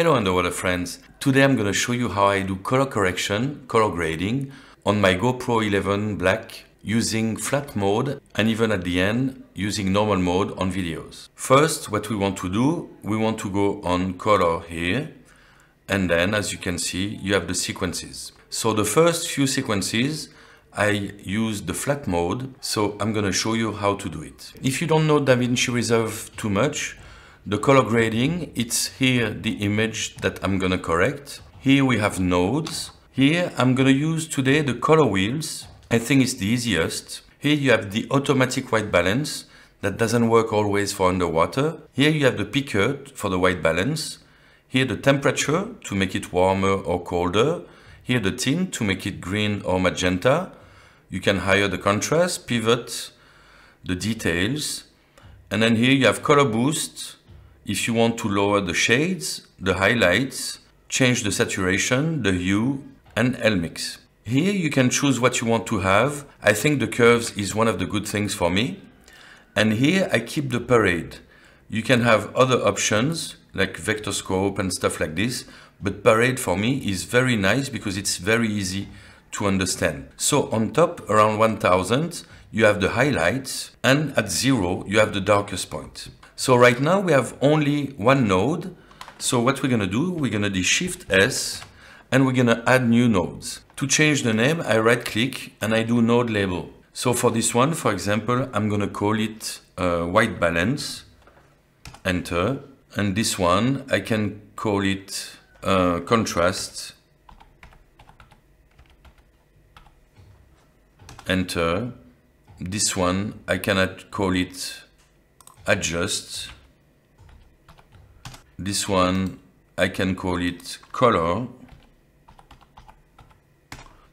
Hello underwater friends. Today I'm gonna show you how I do color correction, color grading on my GoPro 11 Black using flat mode and even at the end using normal mode on videos. First what we want to do, we want to go on color here and then as you can see you have the sequences. So the first few sequences I use the flat mode so I'm gonna show you how to do it. If you don't know DaVinci Resolve too much the color grading, it's here the image that I'm gonna correct. Here we have nodes. Here I'm gonna use today the color wheels. I think it's the easiest. Here you have the automatic white balance that doesn't work always for underwater. Here you have the picker for the white balance. Here the temperature to make it warmer or colder. Here the tint to make it green or magenta. You can higher the contrast, pivot, the details. And then here you have color boost if you want to lower the shades, the highlights, change the saturation, the hue, and L-mix. Here you can choose what you want to have. I think the curves is one of the good things for me. And here I keep the parade. You can have other options like vector scope and stuff like this, but parade for me is very nice because it's very easy to understand. So on top, around 1000, you have the highlights and at zero, you have the darkest point. So right now we have only one node. So what we're gonna do, we're gonna do Shift S and we're gonna add new nodes. To change the name, I right click and I do node label. So for this one, for example, I'm gonna call it uh, white balance, enter. And this one, I can call it uh, contrast, enter. This one, I cannot call it adjust. This one, I can call it color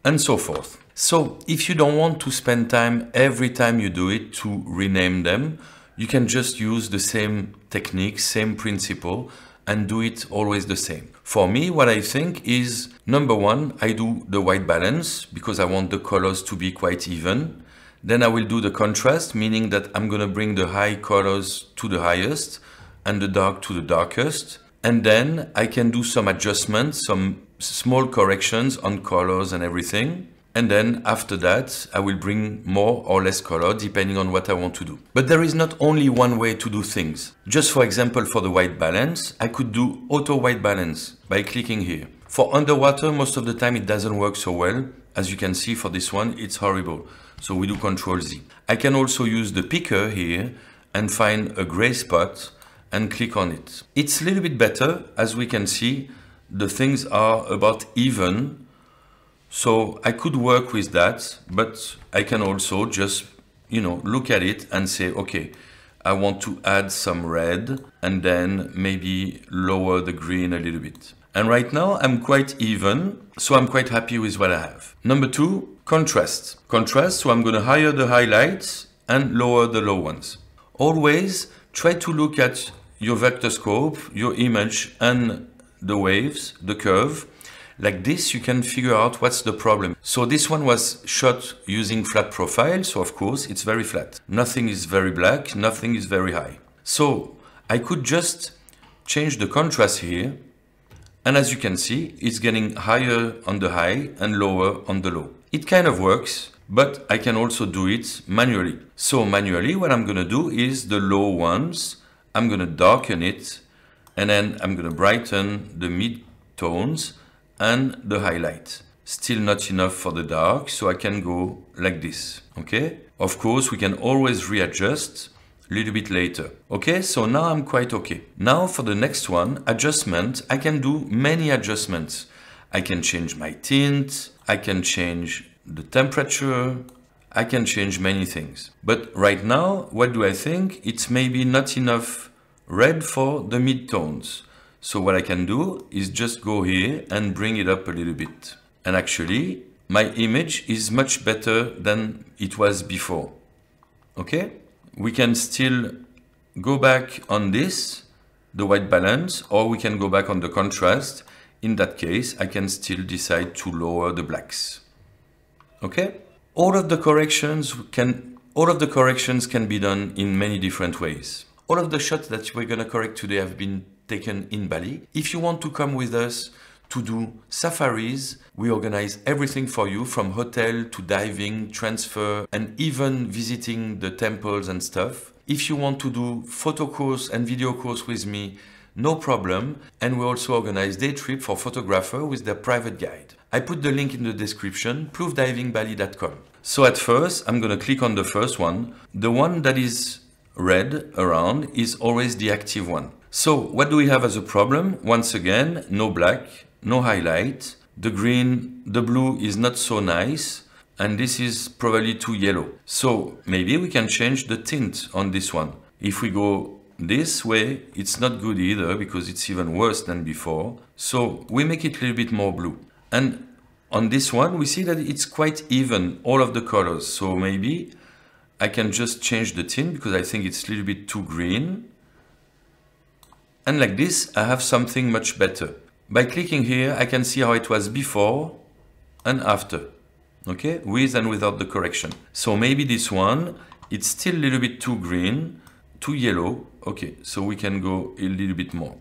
and so forth. So if you don't want to spend time every time you do it to rename them, you can just use the same technique, same principle and do it always the same. For me, what I think is number one, I do the white balance because I want the colors to be quite even. Then I will do the contrast, meaning that I'm going to bring the high colors to the highest and the dark to the darkest. And then I can do some adjustments, some small corrections on colors and everything. And then after that, I will bring more or less color depending on what I want to do. But there is not only one way to do things. Just for example, for the white balance, I could do auto white balance by clicking here. For underwater, most of the time it doesn't work so well. As you can see for this one, it's horrible. So we do Control Z. I can also use the picker here and find a gray spot and click on it. It's a little bit better. As we can see, the things are about even. So I could work with that, but I can also just, you know, look at it and say, okay, I want to add some red and then maybe lower the green a little bit. And right now I'm quite even, so I'm quite happy with what I have. Number two, Contrast. Contrast, so I'm going to higher the highlights and lower the low ones. Always try to look at your vector scope, your image and the waves, the curve. Like this, you can figure out what's the problem. So this one was shot using flat profile, so of course it's very flat. Nothing is very black, nothing is very high. So I could just change the contrast here. And as you can see, it's getting higher on the high and lower on the low. It kind of works, but I can also do it manually. So manually, what I'm going to do is the low ones, I'm going to darken it, and then I'm going to brighten the mid tones and the highlight. Still not enough for the dark, so I can go like this, okay? Of course, we can always readjust a little bit later. Okay, so now I'm quite okay. Now for the next one, adjustment, I can do many adjustments. I can change my tint, I can change the temperature, I can change many things. But right now, what do I think? It's maybe not enough red for the midtones. So what I can do is just go here and bring it up a little bit. And actually, my image is much better than it was before. Okay? We can still go back on this, the white balance, or we can go back on the contrast in that case, I can still decide to lower the blacks. Okay? All of the corrections can all of the corrections can be done in many different ways. All of the shots that we're gonna correct today have been taken in Bali. If you want to come with us to do safaris, we organize everything for you from hotel to diving, transfer, and even visiting the temples and stuff. If you want to do photo course and video course with me, no problem. And we also organize day trip for photographer with their private guide. I put the link in the description, ploufdivingbali.com. So at first, I'm gonna click on the first one. The one that is red around is always the active one. So what do we have as a problem? Once again, no black, no highlight. The green, the blue is not so nice. And this is probably too yellow. So maybe we can change the tint on this one. If we go this way, it's not good either because it's even worse than before. So we make it a little bit more blue. And on this one, we see that it's quite even, all of the colors. So maybe I can just change the tint because I think it's a little bit too green. And like this, I have something much better. By clicking here, I can see how it was before and after. Okay, with and without the correction. So maybe this one, it's still a little bit too green, too yellow. Okay, so we can go a little bit more.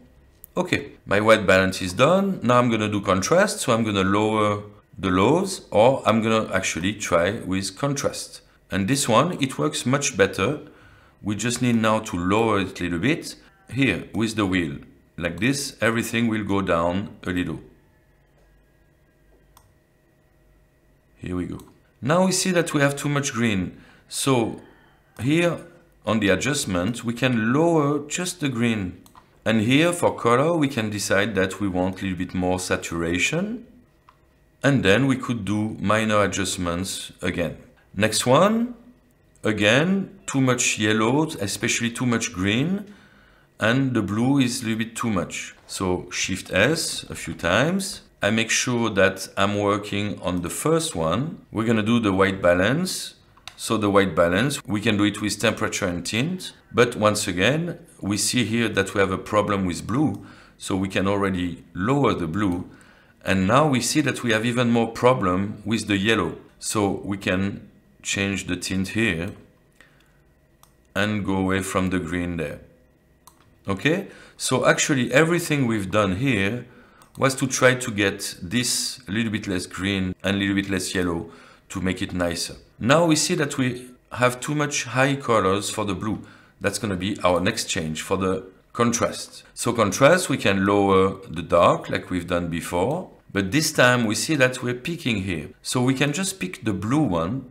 Okay, my white balance is done. Now I'm gonna do contrast. So I'm gonna lower the lows or I'm gonna actually try with contrast. And this one, it works much better. We just need now to lower it a little bit here with the wheel. Like this, everything will go down a little. Here we go. Now we see that we have too much green. So here on the adjustment, we can lower just the green. And here for color, we can decide that we want a little bit more saturation. And then we could do minor adjustments again. Next one, again, too much yellow, especially too much green and the blue is a little bit too much. So Shift S a few times. I make sure that I'm working on the first one. We're gonna do the white balance. So the white balance, we can do it with temperature and tint. But once again, we see here that we have a problem with blue. So we can already lower the blue. And now we see that we have even more problem with the yellow. So we can change the tint here and go away from the green there. Okay, so actually everything we've done here was to try to get this a little bit less green and a little bit less yellow to make it nicer. Now we see that we have too much high colors for the blue. That's going to be our next change for the contrast. So contrast, we can lower the dark like we've done before, but this time we see that we're peaking here. So we can just pick the blue one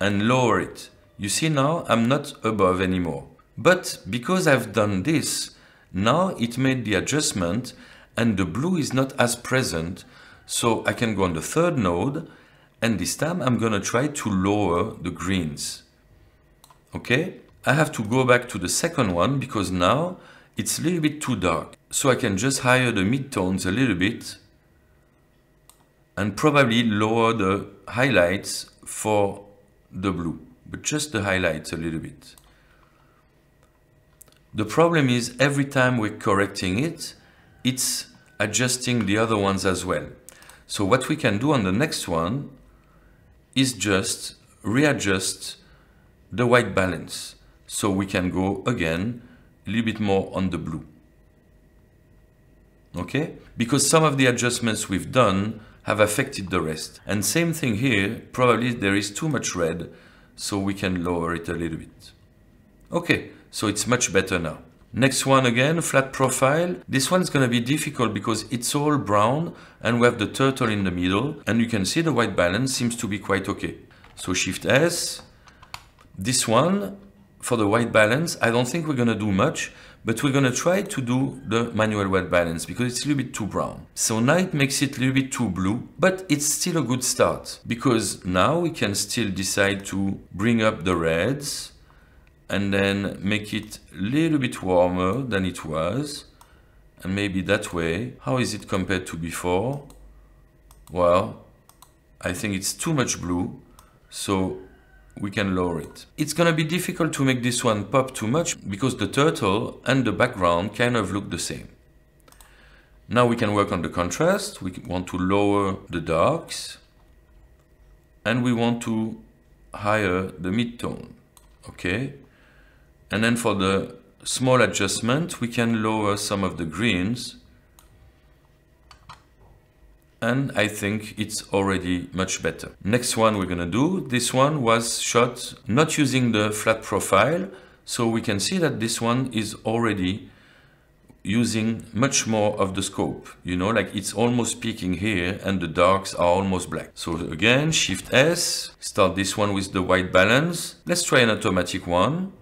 and lower it. You see now I'm not above anymore. But because I've done this, now it made the adjustment and the blue is not as present. So I can go on the third node and this time I'm gonna try to lower the greens. Okay, I have to go back to the second one because now it's a little bit too dark. So I can just higher the midtones a little bit and probably lower the highlights for the blue, but just the highlights a little bit. The problem is every time we're correcting it, it's adjusting the other ones as well. So what we can do on the next one is just readjust the white balance. So we can go again a little bit more on the blue. Okay? Because some of the adjustments we've done have affected the rest. And same thing here, probably there is too much red, so we can lower it a little bit. Okay, so it's much better now. Next one again, flat profile. This one is going to be difficult because it's all brown and we have the turtle in the middle and you can see the white balance seems to be quite okay. So Shift S. This one, for the white balance, I don't think we're going to do much, but we're going to try to do the manual white balance because it's a little bit too brown. So now it makes it a little bit too blue, but it's still a good start because now we can still decide to bring up the reds, and then make it a little bit warmer than it was. And maybe that way how is it compared to before? Well I think it's too much blue so we can lower it. It's gonna be difficult to make this one pop too much because the turtle and the background kind of look the same. Now we can work on the contrast. We want to lower the darks. And we want to higher the mid-tone, okay and then for the small adjustment, we can lower some of the greens. And I think it's already much better. Next one we're gonna do, this one was shot not using the flat profile. So we can see that this one is already using much more of the scope, you know, like it's almost peaking here and the darks are almost black. So again, Shift S, start this one with the white balance. Let's try an automatic one.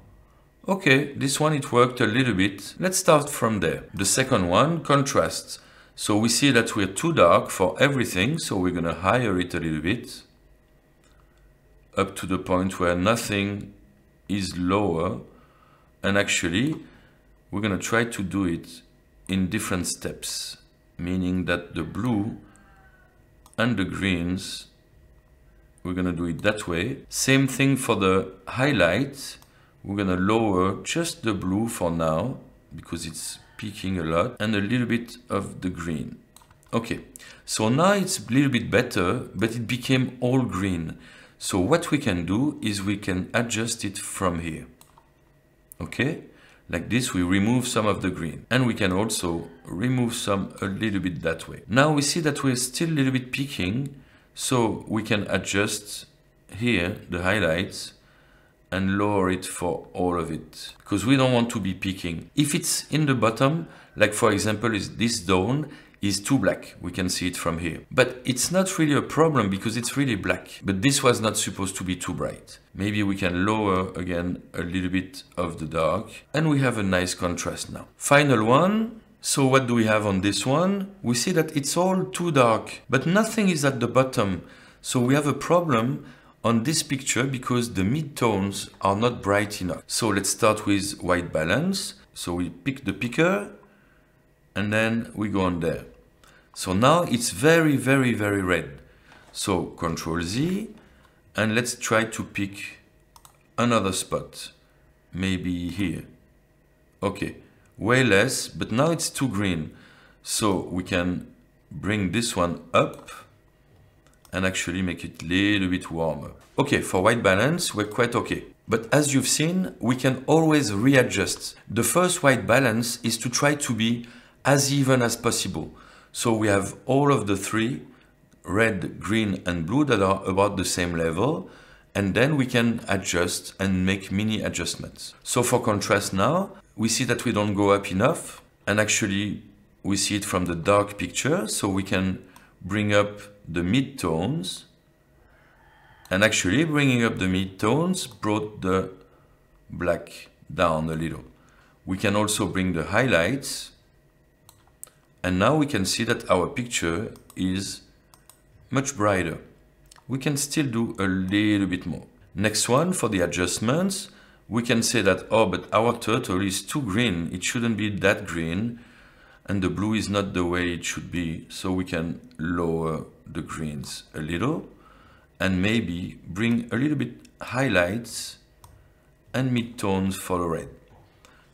Okay, this one it worked a little bit. Let's start from there. The second one, contrast. So we see that we're too dark for everything, so we're gonna higher it a little bit up to the point where nothing is lower and actually we're going to try to do it in different steps, meaning that the blue and the greens, we're going to do it that way. Same thing for the highlight. We're to lower just the blue for now because it's peaking a lot and a little bit of the green. Okay, so now it's a little bit better, but it became all green. So what we can do is we can adjust it from here. Okay, like this, we remove some of the green. And we can also remove some a little bit that way. Now we see that we're still a little bit peaking. So we can adjust here the highlights and lower it for all of it because we don't want to be peaking. If it's in the bottom, like for example is this zone, is too black. We can see it from here. But it's not really a problem because it's really black. But this was not supposed to be too bright. Maybe we can lower again a little bit of the dark and we have a nice contrast now. Final one. So what do we have on this one? We see that it's all too dark, but nothing is at the bottom. So we have a problem on this picture because the midtones are not bright enough. So let's start with white balance. So we pick the picker and then we go on there. So now it's very, very, very red. So Control Z, and let's try to pick another spot. Maybe here. Okay, way less, but now it's too green. So we can bring this one up and actually make it a little bit warmer. Okay, for white balance, we're quite okay. But as you've seen, we can always readjust. The first white balance is to try to be as even as possible. So we have all of the three, red, green and blue that are about the same level. And then we can adjust and make mini adjustments. So for contrast now, we see that we don't go up enough. And actually we see it from the dark picture. So we can bring up the mid-tones. And actually bringing up the mid-tones brought the black down a little. We can also bring the highlights and now we can see that our picture is much brighter. We can still do a little bit more. Next one for the adjustments, we can say that, oh, but our turtle is too green. It shouldn't be that green. And the blue is not the way it should be. So we can lower the greens a little and maybe bring a little bit highlights and midtones for the red.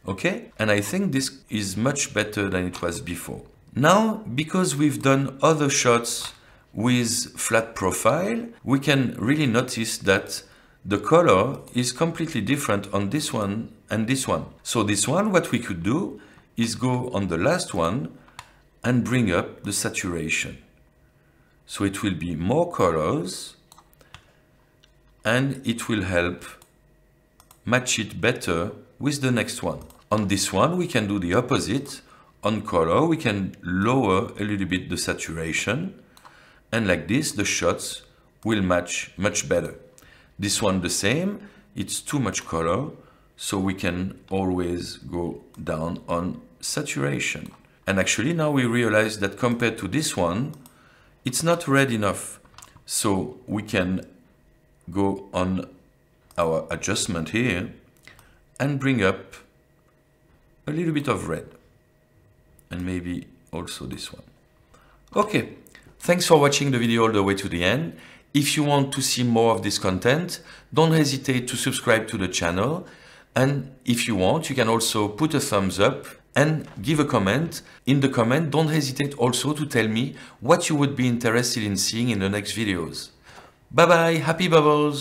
Okay? And I think this is much better than it was before. Now, because we've done other shots with flat profile, we can really notice that the color is completely different on this one and this one. So this one, what we could do is go on the last one and bring up the saturation. So it will be more colors and it will help match it better with the next one. On this one, we can do the opposite on color, we can lower a little bit the saturation and like this, the shots will match much better. This one the same, it's too much color, so we can always go down on saturation. And actually now we realize that compared to this one, it's not red enough. So we can go on our adjustment here and bring up a little bit of red and maybe also this one. Okay, thanks for watching the video all the way to the end. If you want to see more of this content, don't hesitate to subscribe to the channel. And if you want, you can also put a thumbs up and give a comment. In the comment, don't hesitate also to tell me what you would be interested in seeing in the next videos. Bye bye, happy bubbles!